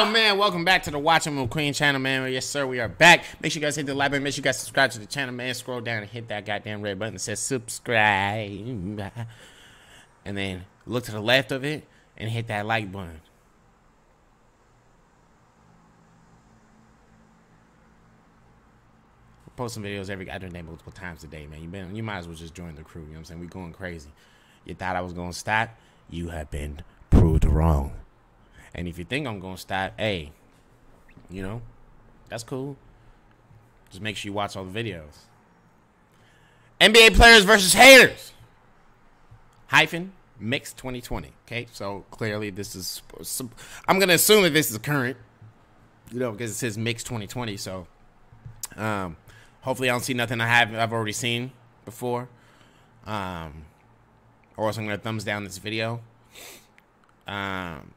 Oh man, welcome back to the Watching McQueen channel, man. Yes, sir, we are back. Make sure you guys hit the like button. Make sure you guys subscribe to the channel, man. Scroll down and hit that goddamn red button that says subscribe. And then look to the left of it and hit that like button. We're posting videos every goddamn day, multiple times a day, man. You been, you might as well just join the crew. You know what I'm saying? We're going crazy. You thought I was gonna stop? You have been proved wrong. And if you think I'm gonna stop, hey, you know, that's cool. Just make sure you watch all the videos. NBA players versus haters. Hyphen mix 2020. Okay, so clearly this is. I'm gonna assume that this is current. You know, because it says mix 2020. So, um, hopefully I don't see nothing I have I've already seen before. Um, or else I'm gonna thumbs down this video. Um,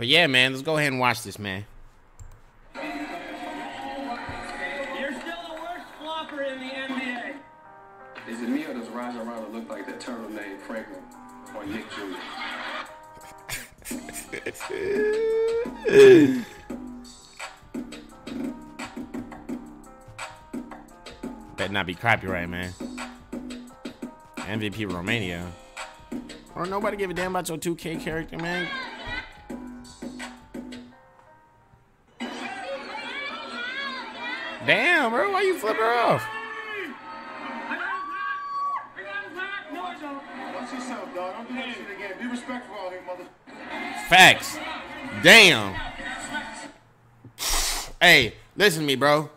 but yeah, man, let's go ahead and watch this, man. You're still the worst flopper in the NBA. Is it me or does Rajon Rondo look like that turtle named Franklin or Nick Jr.? Better not be copyright, right, man. MVP Romania. Or nobody give a damn about your 2K character, man. Damn, bro, why you flip her off? Facts. Damn. Hey, listen to me, bro.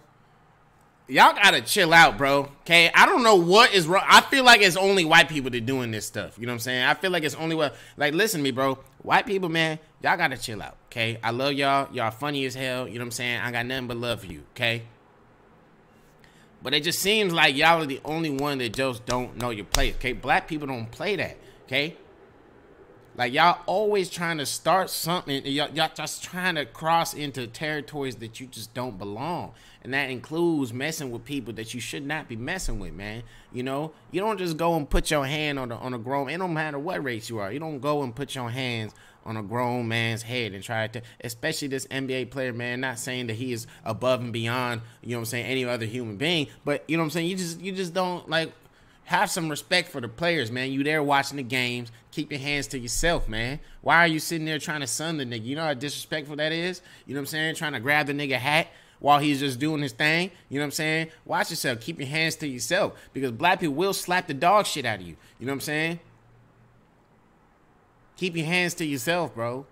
Y'all gotta chill out, bro. Okay, I don't know what is wrong. I feel like it's only white people that doing this stuff. You know what I'm saying? I feel like it's only what. Like, listen to me, bro. White people, man, y'all gotta chill out. Okay, I love y'all. Y'all funny as hell. You know what I'm saying? I got nothing but love for you. Okay. But it just seems like y'all are the only one that just don't know your place. Okay, black people don't play that. Okay. Like y'all always trying to start something. Y'all, y'all just trying to cross into territories that you just don't belong, and that includes messing with people that you should not be messing with, man. You know, you don't just go and put your hand on a, on a grown. It don't matter what race you are. You don't go and put your hands on a grown man's head and try to, especially this NBA player, man. Not saying that he is above and beyond, you know what I'm saying, any other human being, but you know what I'm saying. You just you just don't like have some respect for the players, man. You there watching the games. Keep your hands to yourself, man. Why are you sitting there trying to sun the nigga? You know how disrespectful that is? You know what I'm saying? Trying to grab the nigga hat while he's just doing his thing. You know what I'm saying? Watch yourself. Keep your hands to yourself. Because black people will slap the dog shit out of you. You know what I'm saying? Keep your hands to yourself, bro.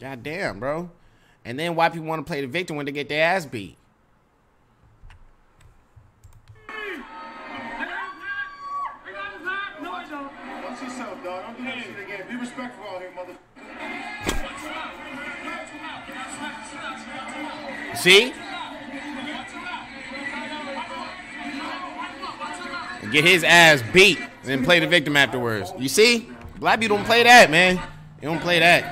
God damn, bro. And then white people want to play the victim when they get their ass beat. See? Get his ass beat and play the victim afterwards. You see? Black people don't play that, man. They don't play that.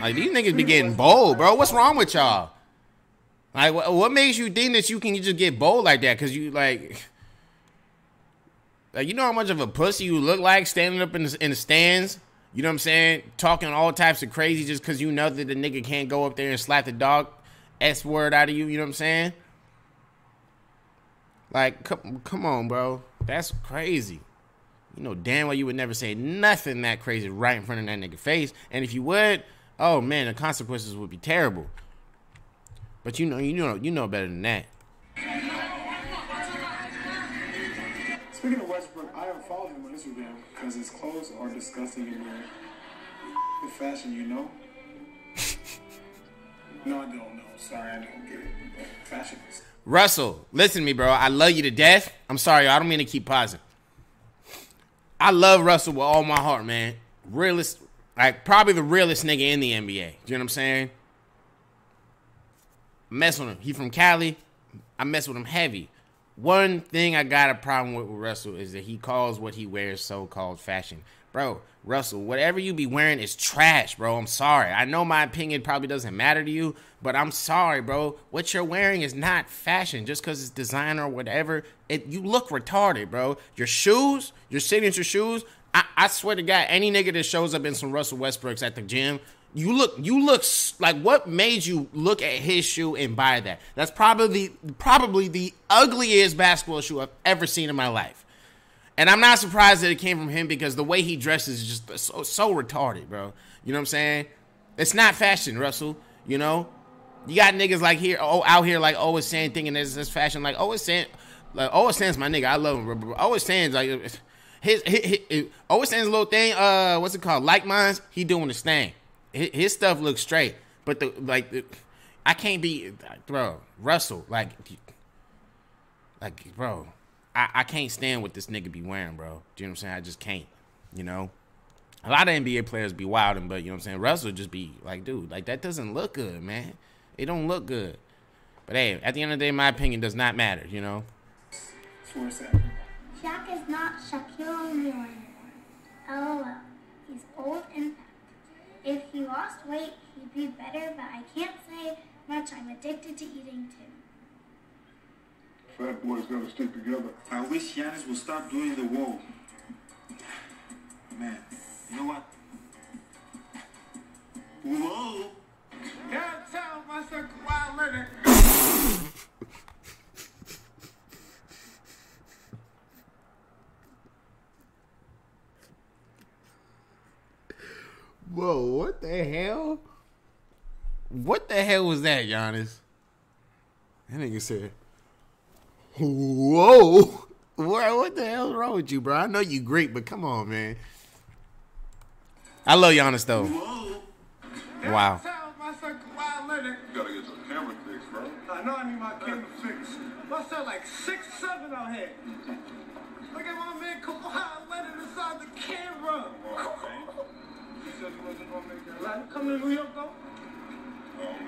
Like these niggas be getting bold, bro. What's wrong with y'all? Like, what, what makes you think that you can just get bold like that? Cause you like, like you know how much of a pussy you look like standing up in the, in the stands. You know what I'm saying? Talking all types of crazy just cause you know that the nigga can't go up there and slap the dog s word out of you. You know what I'm saying? Like, come, come on, bro. That's crazy. You know damn well you would never say nothing that crazy right in front of that nigga face. And if you would, oh man, the consequences would be terrible. But you know, you know, you know better than that. Speaking of Westbrook, I unfollowed him on Instagram because his clothes are disgusting in there. The fashion, you know? no, I don't know. Sorry, I don't get it. Fashion. Russell, listen to me, bro. I love you to death. I'm sorry, I don't mean to keep pausing. I love Russell with all my heart, man. Realist, like probably the realest nigga in the NBA. You know what I'm saying? mess with him. He from Cali. I mess with him heavy. One thing I got a problem with, with Russell is that he calls what he wears so-called fashion. Bro, Russell, whatever you be wearing is trash, bro. I'm sorry. I know my opinion probably doesn't matter to you, but I'm sorry, bro. What you're wearing is not fashion. Just because it's designer or whatever, it you look retarded, bro. Your shoes, your signature shoes, I, I swear to God, any nigga that shows up in some Russell Westbrooks at the gym, you look, you look like what made you look at his shoe and buy that? That's probably probably the ugliest basketball shoe I've ever seen in my life. And I'm not surprised that it came from him because the way he dresses is just so so retarded, bro. You know what I'm saying? It's not fashion, Russell. You know, you got niggas like here, oh, out here like always saying thinking there's this is fashion. Like always saying, like always saying my nigga. I love him. Bro. Always saying like his, his, his always saying little thing. Uh, what's it called? Like mines. He doing his thing. His, his stuff looks straight, but the like, the, I can't be, bro. Russell, like, like, bro. I, I can't stand what this nigga be wearing, bro. Do you know what I'm saying? I just can't. You know. A lot of NBA players be wilding, but you know what I'm saying. Russell just be like, dude, like that doesn't look good, man. It don't look good. But hey, at the end of the day, my opinion does not matter. You know. That's where it's at. Shaq is not Shaquille O'Neal anymore. LOL. He's old and fat. If he lost weight, he'd be better, but I can't say much. I'm addicted to eating too. Fat boys gotta stick together. I wish Giannis would stop doing the wall. Man, you know what? Whoa! Can't tell myself Kawhi Leonard. Whoa, what the hell? What the hell was that, Giannis? That nigga said, "Whoa, what, what the hell's wrong with you, bro? I know you great, but come on, man." I love Giannis though. Whoa! Wow. Tell myself Leonard. You gotta get your camera fixed, bro. I know I need my camera fixed. My son like six seven out here. Look at my man Kawhi Leonard inside the camera. You said you wasn't gonna make that. Come to New York though?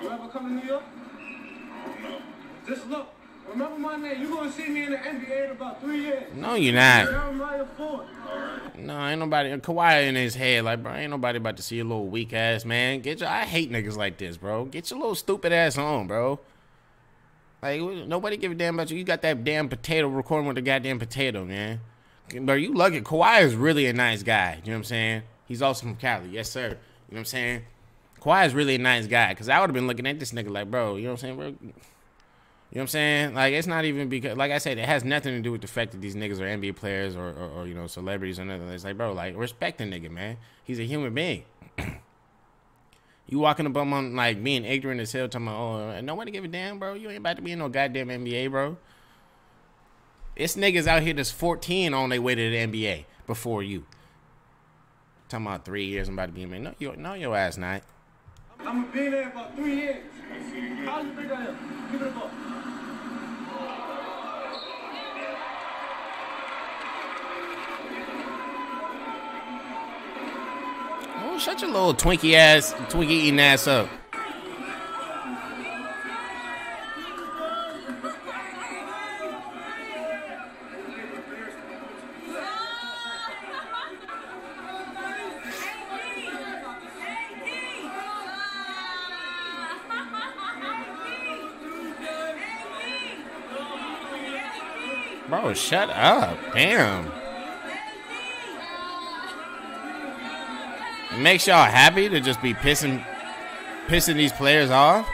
You ever come to New York? Just look. Remember my name. You're gonna see me in the NBA in about three years. No, you're not. Jeremiah Ford. No, ain't nobody. Kawhi in his head, like, bro, ain't nobody about to see a little weak ass man. Get your. I hate niggas like this, bro. Get your little stupid ass home, bro. Like, nobody give a damn about you. You got that damn potato recording with the goddamn potato, man. Bro, you lucky. Kawhi is really a nice guy. You know what I'm saying? He's also from Cali. Yes, sir. You know what I'm saying? Kawhi is really a nice guy. Because I would have been looking at this nigga like, bro, you know what I'm saying, bro? You know what I'm saying? Like, it's not even because, like I said, it has nothing to do with the fact that these niggas are NBA players or, or, or you know, celebrities or nothing. It's like, bro, like, respect the nigga, man. He's a human being. you walking up on, like, being ignorant as hell, talking about, oh, uh, nobody give a damn, bro. You ain't about to be in no goddamn NBA, bro. It's niggas out here that's 14 on their way to the NBA before you. Talking about three years, I'm about to be a Man, no, you, no, your ass not. I'm gonna be there about three years. How do you think I am? Give it a ball. Oh, shut your little Twinkie ass, Twinkie eating ass up. Bro, shut up. Damn. It makes y'all happy to just be pissing pissing these players off?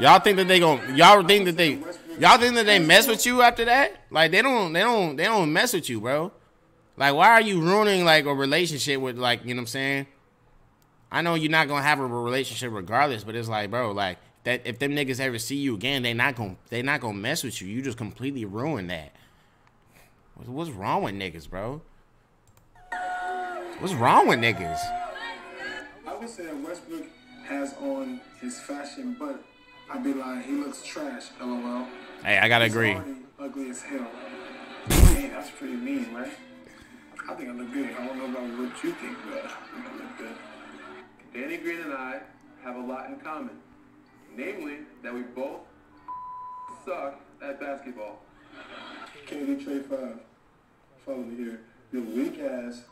Y'all think that they gon' y'all think that they y'all think that they mess with you after that? Like they don't they don't they don't mess with you, bro. Like why are you ruining like a relationship with like, you know what I'm saying? I know you're not gonna have a relationship regardless, but it's like, bro, like that if them niggas ever see you again, they not gonna they not gonna mess with you. You just completely ruin that. What's- wrong with niggas, bro? What's wrong with niggas? I would say Westbrook has on his fashion, but I'd be like, he looks trash, lol. Hey, I gotta He's agree. already ugly as hell. Hey, that's pretty mean, right? I think I look good. I don't know about what you think, but I think I look good. Danny Green and I have a lot in common. Namely, that we both suck at basketball. Kennedy Trade 5. Follow me here. You weak ass,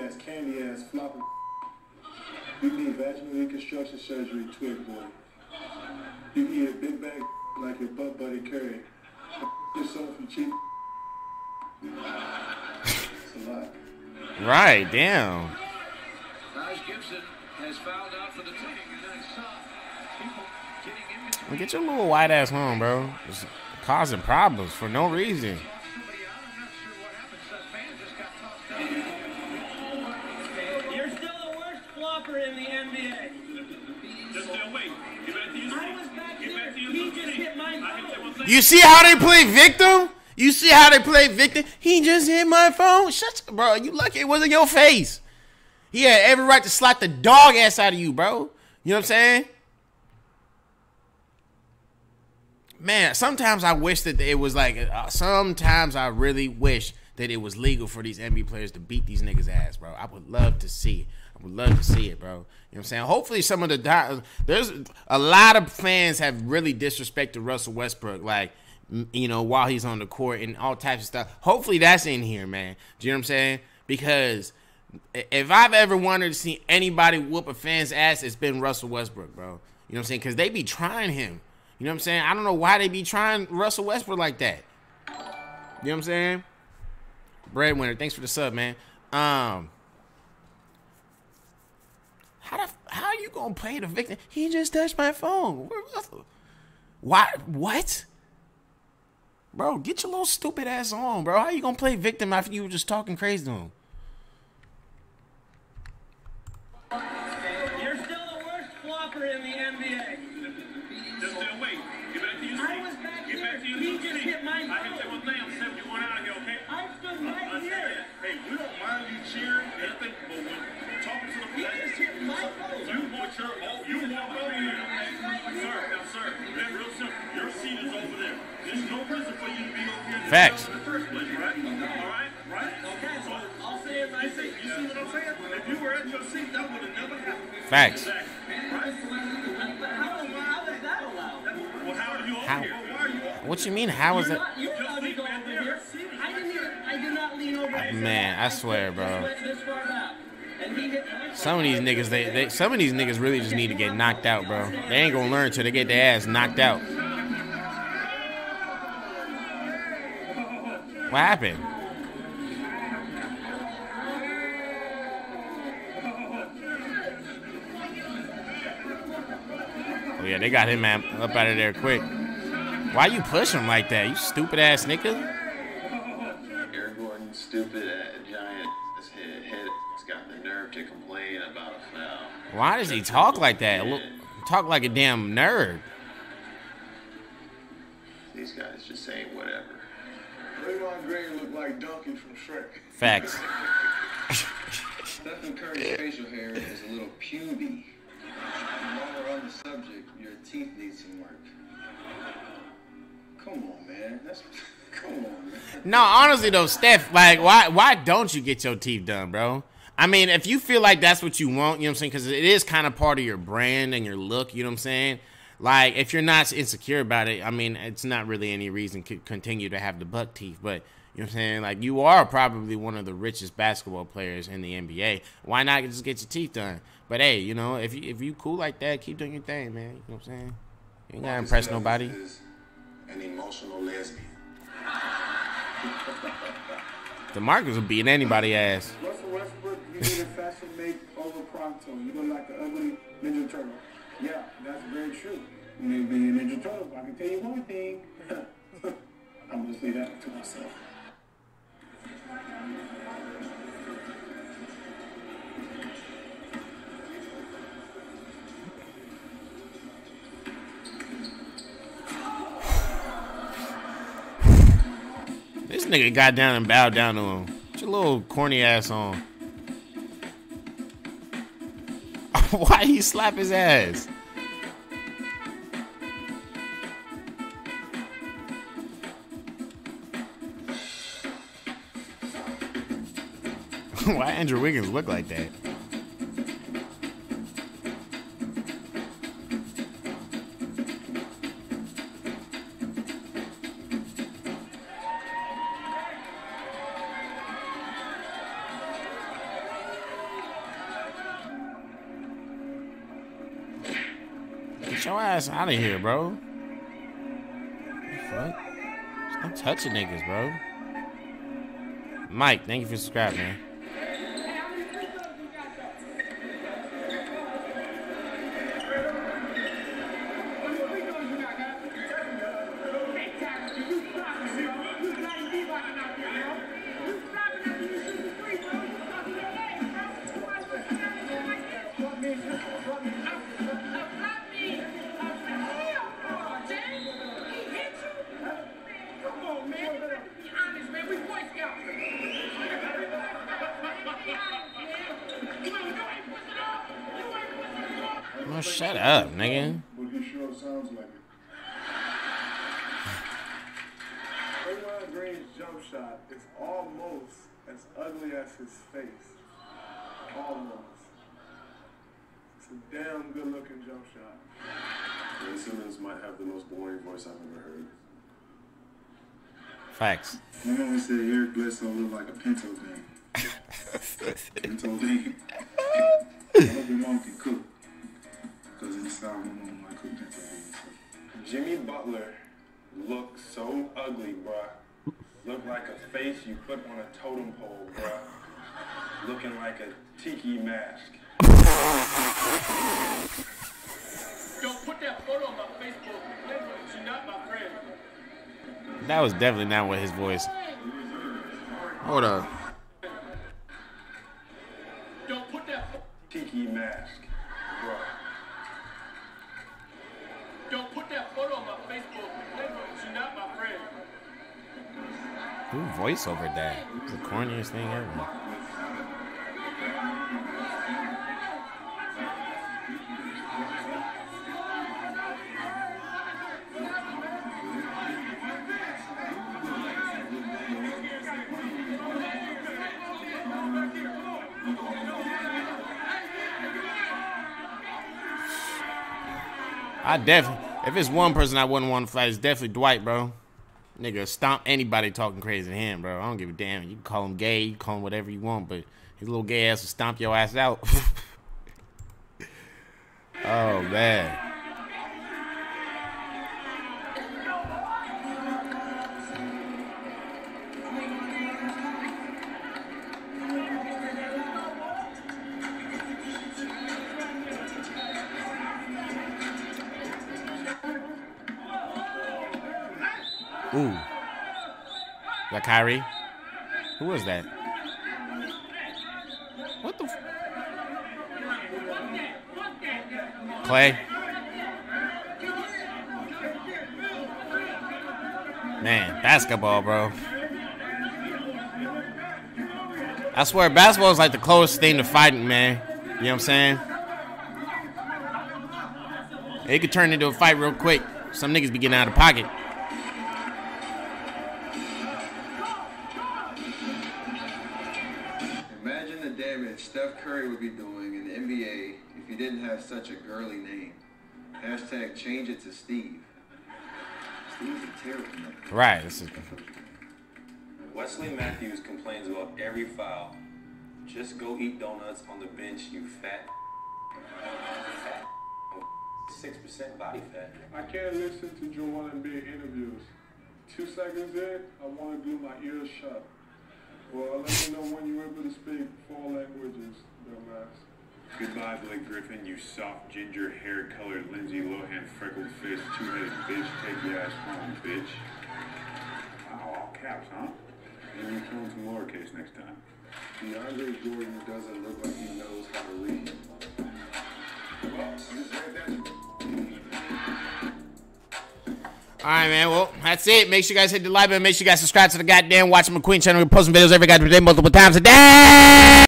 ass, candy ass, floppy. You need vaginal reconstruction surgery, twig boy. You need a big bag like your butt buddy Curry. Yourself from cheap. Right, damn. Taj Gibson has fouled out for the team. Get your little white ass home, bro. It's causing problems for no reason. somebody out. I'm not sure what happened. The fan just got tossed out. You're still the worst flopper in the NBA. Just stay away. Get back to your I seat. was back Get back to your He seat. just hit my I hit that one phone. You see how they play victim? You see how they play victim? He just hit my phone. Shut, up, bro. You lucky it wasn't your face. He had every right to slap the dog ass out of you, bro. You know what I'm saying? Man, sometimes I wish that it was like. Uh, sometimes I really wish that it was legal for these NBA players to beat these niggas ass, bro. I would love to see it. I would love to see it, bro. You know what I'm saying? Hopefully, some of the there's a lot of fans have really disrespected Russell Westbrook, like you know, while he's on the court and all types of stuff. Hopefully, that's in here, man. Do you know what I'm saying? Because if I've ever wanted to see anybody whoop a fan's ass, it's been Russell Westbrook, bro. You know what I'm saying? Because they be trying him. You know what I'm saying? I don't know why they be trying Russell Westbrook like that. You know what I'm saying? Breadwinner, thanks for the sub, man. Um, how the how you gonna play the victim? He just touched my phone. Where Russell? Why? What? Bro, get your little stupid ass on, bro. How you gonna play victim after you were just talking crazy to him? You're still the worst flopper in the NBA. You want your, oh, you walk over here. Sir, now, sir, that's real simple. Your seat is over there. There's no reason for you to be over here. Facts. In the first place, right? All right? Right? Okay, so I'll say it. I say you see what I'm saying? If you were at your seat, that would have never happened. Facts. Exactly. Right? How, how is that allowed? Well, how are you over How? here? Why are you over What you mean? How is You're that? not, you're allowed to over here. I didn't even, I did not lean over. Man, I swear, bro. This, went this far back. And he hit my Some of these niggas, they, they some of these niggas really just need to get knocked out, bro. They ain't gonna learn till they get their ass knocked out. What happened? Oh yeah, they got him up out of there quick. Why you push him like that? You stupid ass nigga. Gordon, stupid uh, to complain about a foul. Why does he talk like that? Look, talk like a damn nerd. These guys just saying whatever. Draymond Green looked like Donkey from Shrek. Facts. Stephen Curry's facial hair is a little puby. While we're on the subject, your teeth need some work. Come on, man. That's come on, man. No, honestly though, Steph, like, why why don't you get your teeth done, bro? I mean, if you feel like that's what you want, you know what I'm saying, because it is kind of part of your brand and your look, you know what I'm saying. Like, if you're not insecure about it, I mean, it's not really any reason to continue to have the buck teeth, but. You know what I'm saying? Like you are probably one of the richest basketball players in the NBA. Why not just get your teeth done? But hey, you know, if you if you cool like that, keep doing your thing, man. You know what I'm saying? You ain't gotta impress nobody. Is an emotional lesbian. DeMarcus will beat anybody ass. A fashion make over pronto. You look like an ugly Ninja Turtle. Yeah, that's very true. You need to be a Ninja Turtle. I can tell you one thing. I'm gonna say that to myself. This nigga got down and bowed down to him. Get your little corny ass on. Why he slap his ass? Why Andrew Wiggins look like that? Out of here, bro. Fuck. Stop touching niggas, bro. Mike, thank you for subscribing, man. Draymond Green's jump shot is almost as ugly as his face. Almost. It's a damn good looking jump shot. Ben Simmons might have the most boring voice I've ever heard. Facts. My mama said Eric Bledsoe looked like a Pinto van. Pinto van. I hope your mom can cook. Because inside my mom might cook Pinto beans. Jimmy Butler looks so ugly, bruh. Look like a face you put on a totem pole, bruh. Looking like a tiki mask. Don't put that photo on my Facebook. She's not my friend. That was definitely not what his voice. Hold up. Don't put that. Tiki mask, bruh. Don't put that photo on my Facebook. She's not my friend. Who voice over that? The corniest thing ever. I definitely, if it's one person I wouldn't want to fight, it's definitely Dwight, bro. Nigga, stomp anybody talking crazy to him, bro. I don't give a damn. You can call him gay, you can call him whatever you want, but his little gay ass will stomp your ass out. oh, man. Ooh. That Kyrie? Who was that? What the? F- Clay? Man, basketball, bro. I swear, basketball is like the closest thing to fighting, man. You know what I'm saying? It could turn into a fight real quick. Some niggas be getting out of pocket. Curry would be doing in the NBA if he didn't have such a girly name. Hashtag change it to Steve. Steve's a terrible name. Right. This is Wesley Matthews complains about every foul. Just go eat donuts on the bench, you fat. Fat. Six percent body fat. I can't listen to Joel Embiid interviews. Two seconds in, I want to do my ears shut. Well, let me know when you're able to speak four languages, dumbass. Goodbye, Blake Griffin, you soft ginger hair colored Lindsay Lohan freckled faced two headed bitch. Take your ass home, bitch. Wow, all caps, huh? Maybe you throw some lowercase next time. DeAndre Jordan doesn't look like he knows how to read. Well, I just read that. All right, man. Well, that's it. Make sure you guys hit the like button. Make sure you guys subscribe to the goddamn Watch McQueen channel. We're posting videos every goddamn day, multiple times a day.